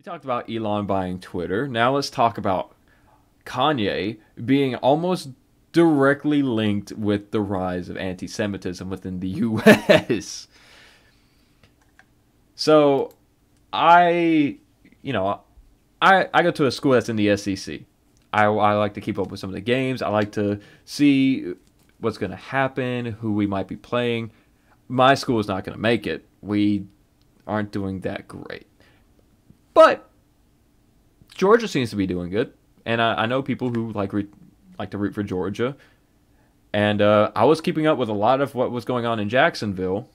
We talked about Elon buying Twitter. Now let's talk about Kanye being almost directly linked with the rise of anti Semitism within the US. so, I, you know, I, I go to a school that's in the SEC. I, I like to keep up with some of the games. I like to see what's going to happen, who we might be playing. My school is not going to make it. We aren't doing that great. But Georgia seems to be doing good, and I, I know people who like re- like to root for Georgia. And uh, I was keeping up with a lot of what was going on in Jacksonville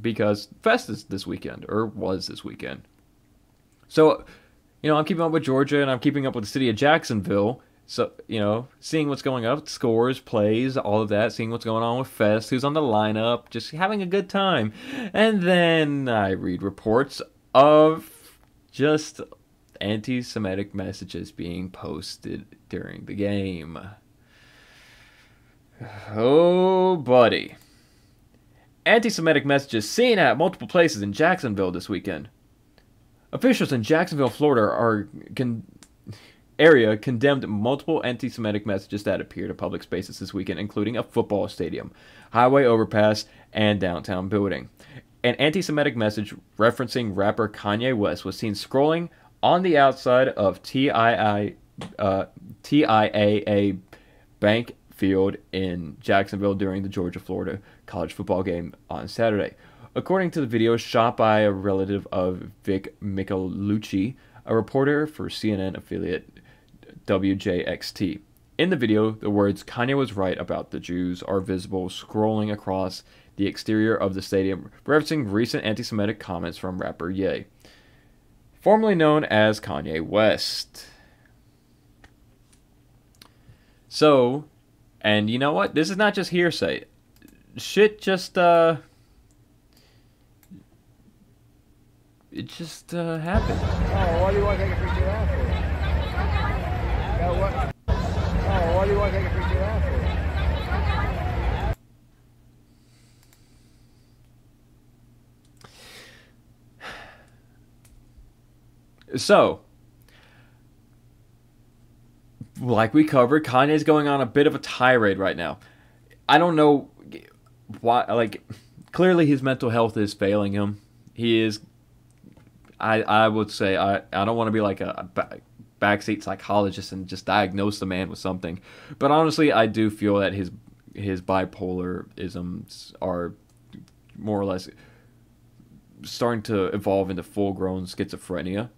because Fest is this weekend or was this weekend. So, you know, I'm keeping up with Georgia and I'm keeping up with the city of Jacksonville. So, you know, seeing what's going up, scores, plays, all of that, seeing what's going on with Fest, who's on the lineup, just having a good time. And then I read reports of just anti Semitic messages being posted during the game. Oh, buddy. Anti Semitic messages seen at multiple places in Jacksonville this weekend. Officials in Jacksonville, Florida, are con- area condemned multiple anti-Semitic messages that appeared at public spaces this weekend, including a football stadium, highway overpass, and downtown building. An anti-Semitic message referencing rapper Kanye West was seen scrolling on the outside of TII, uh, TIAA Bank Field in Jacksonville during the Georgia Florida college football game on Saturday. According to the video shot by a relative of Vic Micolucci, a reporter for CNN affiliate WJXT. In the video, the words Kanye was right about the Jews are visible scrolling across the exterior of the stadium, referencing recent anti Semitic comments from rapper Ye, formerly known as Kanye West. So, and you know what? This is not just hearsay. Shit just, uh. It just, uh, happened. Oh, why do you want to take a picture of that for? Yeah, what? Oh, why do you want to take a picture of that for? So, like we covered, Kanye's going on a bit of a tirade right now. I don't know why. Like, clearly his mental health is failing him. He is. I I would say I I don't want to be like a, a backseat psychologist and just diagnose the man with something, but honestly, I do feel that his his bipolarisms are more or less starting to evolve into full grown schizophrenia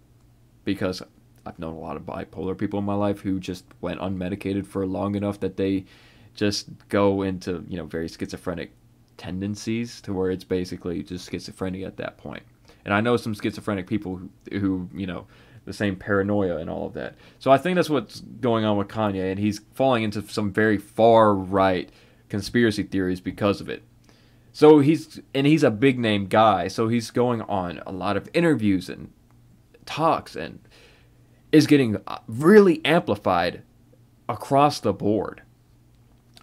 because I've known a lot of bipolar people in my life who just went unmedicated for long enough that they just go into, you know, very schizophrenic tendencies to where it's basically just schizophrenia at that point. And I know some schizophrenic people who, who, you know, the same paranoia and all of that. So I think that's what's going on with Kanye, and he's falling into some very far right conspiracy theories because of it. So he's and he's a big name guy, so he's going on a lot of interviews and talks and is getting uh, really amplified across the board.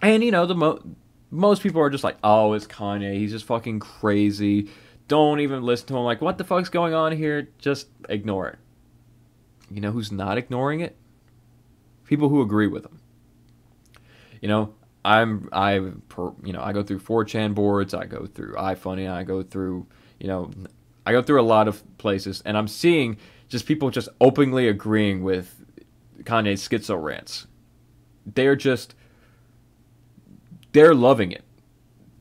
And you know, the mo- most people are just like, "Oh, it's Kanye. He's just fucking crazy. Don't even listen to him. Like, what the fuck's going on here? Just ignore it." You know who's not ignoring it? People who agree with him. You know, I'm I you know I go through 4chan boards, I go through iFunny, I go through you know I go through a lot of places, and I'm seeing just people just openly agreeing with Kanye's schizo rants. They're just they're loving it.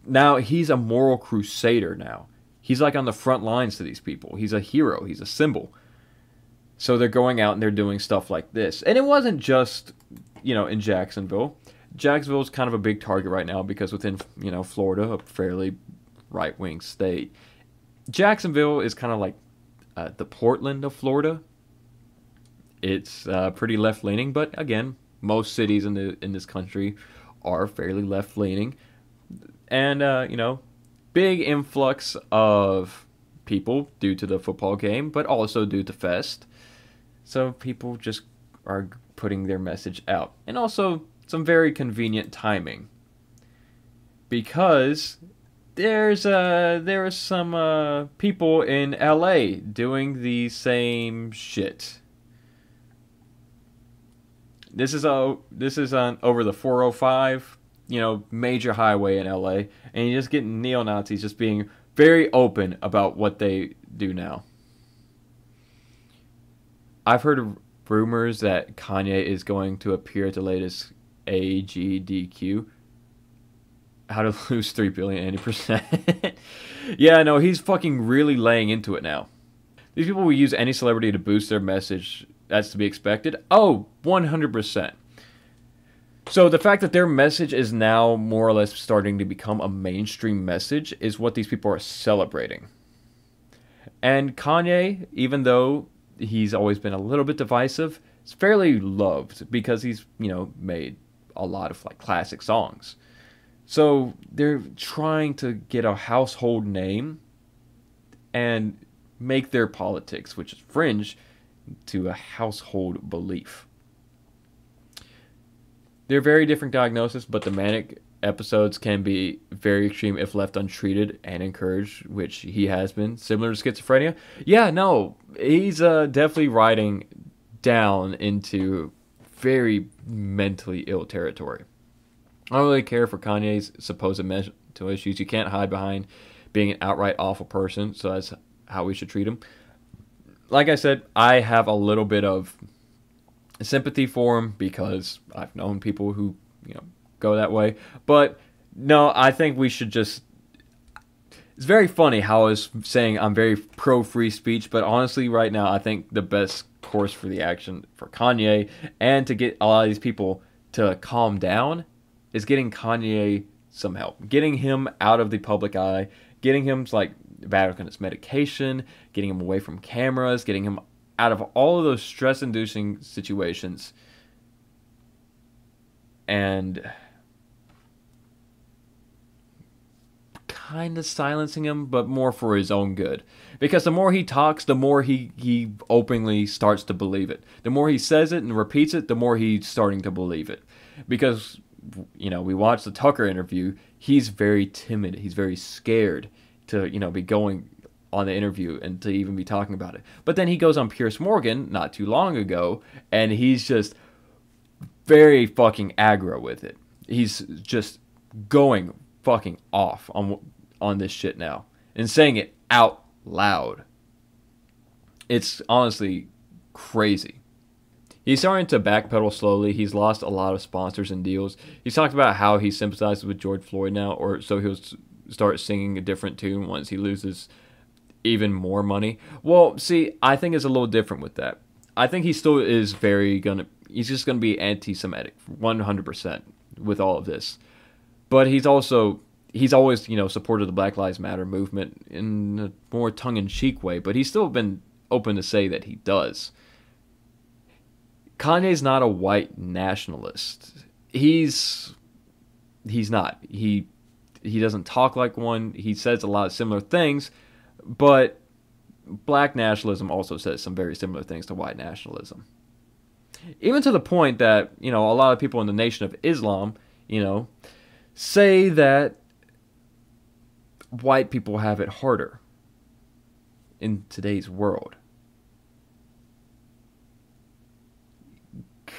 Now he's a moral crusader. Now he's like on the front lines to these people. He's a hero. He's a symbol. So they're going out and they're doing stuff like this, and it wasn't just you know in Jacksonville. Jacksonville is kind of a big target right now because within you know Florida, a fairly right wing state, Jacksonville is kind of like uh, the Portland of Florida. It's uh, pretty left leaning, but again, most cities in the in this country are fairly left leaning, and uh, you know, big influx of people due to the football game, but also due to Fest. So people just are putting their message out, and also some very convenient timing because there's uh there are some uh people in LA doing the same shit. This is a this is on over the 405, you know, major highway in LA, and you're just get neo Nazis just being very open about what they do now. I've heard rumors that Kanye is going to appear at the latest AGDQ. How to lose three billion percent. yeah, no, he's fucking really laying into it now. These people will use any celebrity to boost their message. That's to be expected. Oh, 100%. So the fact that their message is now more or less starting to become a mainstream message is what these people are celebrating. And Kanye, even though he's always been a little bit divisive, is fairly loved because he's, you know, made a lot of like classic songs. So they're trying to get a household name and make their politics, which is fringe, to a household belief. They're very different diagnoses, but the manic episodes can be very extreme if left untreated and encouraged, which he has been, similar to schizophrenia. Yeah, no, he's uh, definitely riding down into very mentally ill territory. I don't really care for Kanye's supposed mental issues. You can't hide behind being an outright awful person, so that's how we should treat him. Like I said, I have a little bit of sympathy for him because I've known people who, you know, go that way. But no, I think we should just it's very funny how I was saying I'm very pro free speech, but honestly, right now, I think the best course for the action for Kanye and to get a lot of these people to calm down is getting Kanye some help, getting him out of the public eye, getting him like back on his medication, getting him away from cameras, getting him out of all of those stress inducing situations. And kind of silencing him, but more for his own good. Because the more he talks, the more he, he openly starts to believe it. The more he says it and repeats it, the more he's starting to believe it. Because, you know, we watched the Tucker interview, he's very timid, he's very scared to, you know, be going on the interview and to even be talking about it. But then he goes on Piers Morgan not too long ago, and he's just very fucking aggro with it. He's just going fucking off on on this shit now and saying it out loud. It's honestly crazy. He's starting to backpedal slowly. He's lost a lot of sponsors and deals. He's talked about how he sympathizes with George Floyd now, or so he'll start singing a different tune once he loses even more money. Well, see, I think it's a little different with that. I think he still is very gonna. He's just gonna be anti-Semitic, one hundred percent, with all of this. But he's also he's always you know supported the Black Lives Matter movement in a more tongue-in-cheek way, but he's still been open to say that he does. Kanye's not a white nationalist. He's he's not. He he doesn't talk like one. He says a lot of similar things, but black nationalism also says some very similar things to white nationalism. Even to the point that, you know, a lot of people in the Nation of Islam, you know, say that white people have it harder in today's world.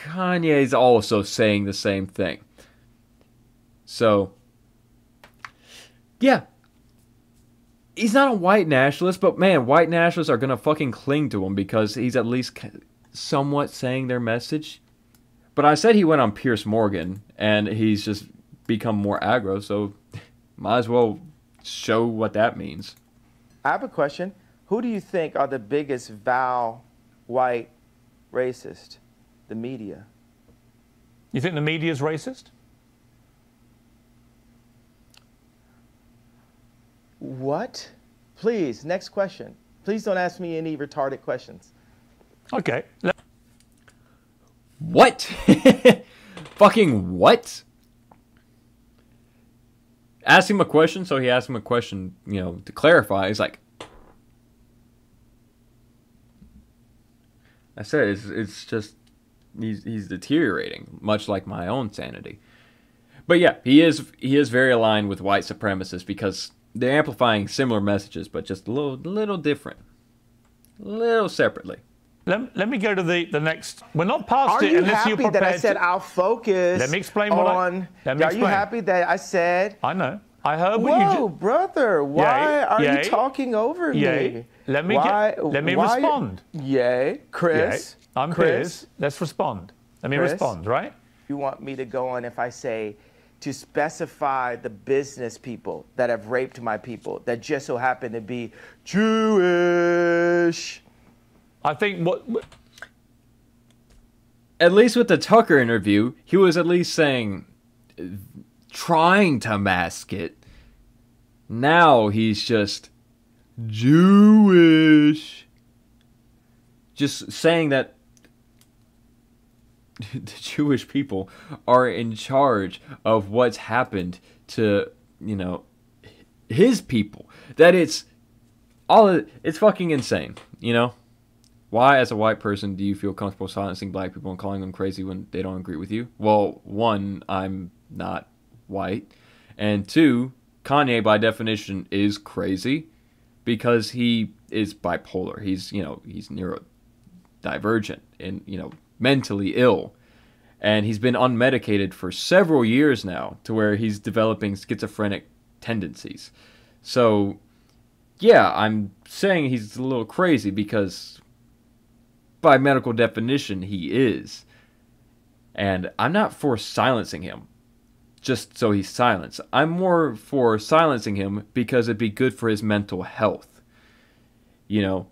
Kanye is also saying the same thing. So, yeah. He's not a white nationalist, but man, white nationalists are going to fucking cling to him because he's at least somewhat saying their message. But I said he went on Piers Morgan and he's just become more aggro, so might as well show what that means. I have a question. Who do you think are the biggest vow white racist? The media. You think the media is racist? What? Please, next question. Please don't ask me any retarded questions. Okay. What? Fucking what? Ask him a question, so he asked him a question, you know, to clarify. He's like, I said, it's, it's just, he's, he's deteriorating, much like my own sanity. But yeah, he is he is very aligned with white supremacists because they're amplifying similar messages, but just a little little different, a little separately. Let, let me go to the, the next. We're not past Are it you unless you're happy prepared that I said to. I'll focus? Let me explain what I- on, let me Are you happy that I said? I know. I heard what Whoa, you just. brother! Why are yay. you talking over Yay. me? Let me why, get- let me why- respond. Yay, Chris. Yeah, I'm Chris. Piers. Let's respond. Let me Chris? respond, right? You want me to go on if I say to specify the business people that have raped my people that just so happen to be Jewish? I think what. At least with the Tucker interview, he was at least saying, trying to mask it. Now he's just Jewish. Just saying that the Jewish people are in charge of what's happened to, you know, his people. That it's all it's fucking insane, you know? Why, as a white person, do you feel comfortable silencing black people and calling them crazy when they don't agree with you? Well, one, I'm not white. And two, Kanye, by definition, is crazy because he is bipolar. He's, you know, he's neurodivergent and, you know, mentally ill. And he's been unmedicated for several years now to where he's developing schizophrenic tendencies. So, yeah, I'm saying he's a little crazy because by medical definition, he is. And I'm not for silencing him just so he's silenced. I'm more for silencing him because it'd be good for his mental health. You know,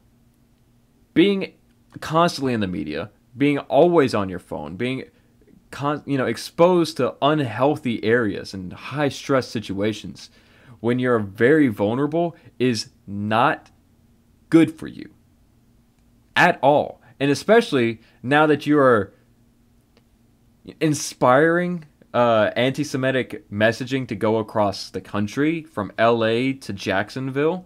being constantly in the media, being always on your phone, being con- you know exposed to unhealthy areas and high stress situations when you're very vulnerable is not good for you at all and especially now that you are inspiring uh, anti-Semitic messaging to go across the country from L.A. to Jacksonville,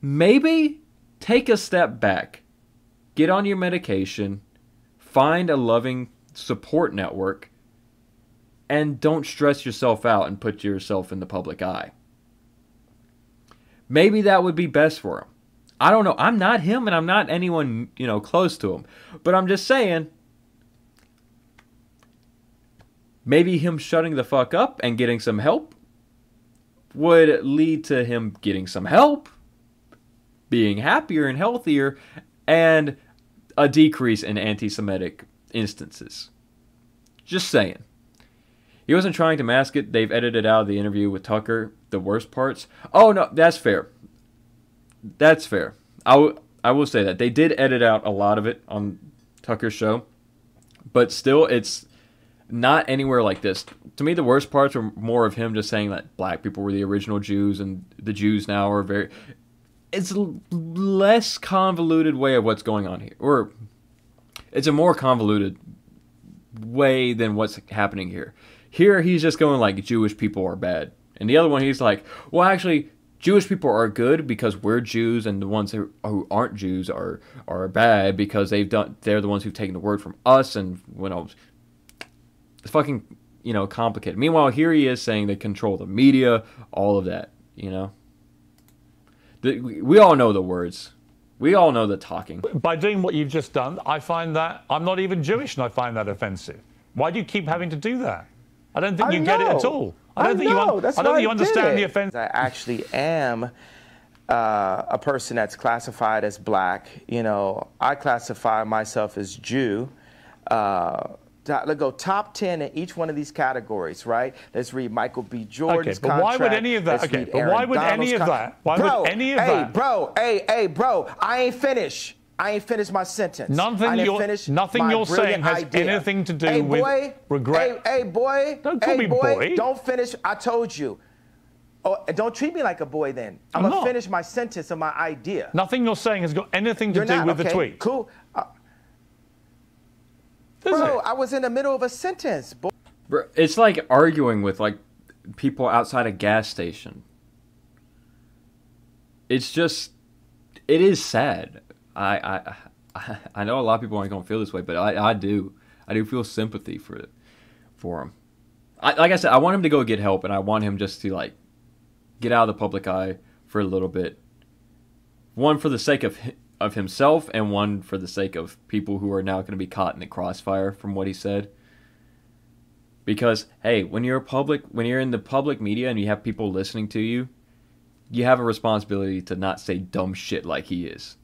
maybe take a step back, get on your medication, find a loving support network, and don't stress yourself out and put yourself in the public eye. Maybe that would be best for him. I don't know. I'm not him and I'm not anyone, you know, close to him. But I'm just saying maybe him shutting the fuck up and getting some help would lead to him getting some help, being happier and healthier, and a decrease in anti Semitic instances. Just saying. He wasn't trying to mask it. They've edited out of the interview with Tucker the worst parts. Oh, no, that's fair. That's fair. I, w- I will say that. They did edit out a lot of it on Tucker's show, but still, it's not anywhere like this. To me, the worst parts are more of him just saying that black people were the original Jews and the Jews now are very. It's a less convoluted way of what's going on here, or it's a more convoluted way than what's happening here. Here, he's just going like Jewish people are bad, and the other one, he's like, well, actually, Jewish people are good because we're Jews, and the ones who, aren't Jews are are bad because they've done. They're the ones who've taken the word from us, and when I was fucking you know complicated. Meanwhile, here he is saying they control the media, all of that. You know, the, we we all know the words, we all know the talking. By doing what you've just done, I find that I'm not even Jewish and I find that offensive. Why do you keep having to do that? I don't think I you get it at all. I don't think you. un- That's I don't why think you did understand it. the offense. I actually am uh, a person that's classified as black. You know, I classify myself as Jew. Uh, to- let's go top 10 in each one of these categories, right? Let's read Michael B. Jordan's but why would any of that- Let's okay, but why would any of that- why would bro, any of hey, that- bro, hey, hey, bro, I ain't finished. I ain't finished my sentence. Nothing you're- finish nothing you're saying has idea. anything to do hey, with boy, regret. Hey, hey, boy. Don't call hey, me boy, boy. Don't finish. I told you. Oh, don't treat me like a boy then. I'm, I'm gonna finish my sentence of my idea. Nothing you're saying has got anything to You're do not, with okay? the tweet. Cool. Uh, Does bro, it? I was in the middle of a sentence. Bro, It's like arguing with like people outside a gas station. It's just, it is sad. I I I, I know a lot of people aren't gonna feel this way, but I, I do. I do feel sympathy for for him. I, like I said, I want him to go get help, and I want him just to like get out of the public eye for a little bit. One for the sake of of himself, and one for the sake of people who are now going to be caught in the crossfire from what he said. Because hey, when you're public, when you're in the public media and you have people listening to you, you have a responsibility to not say dumb shit like he is.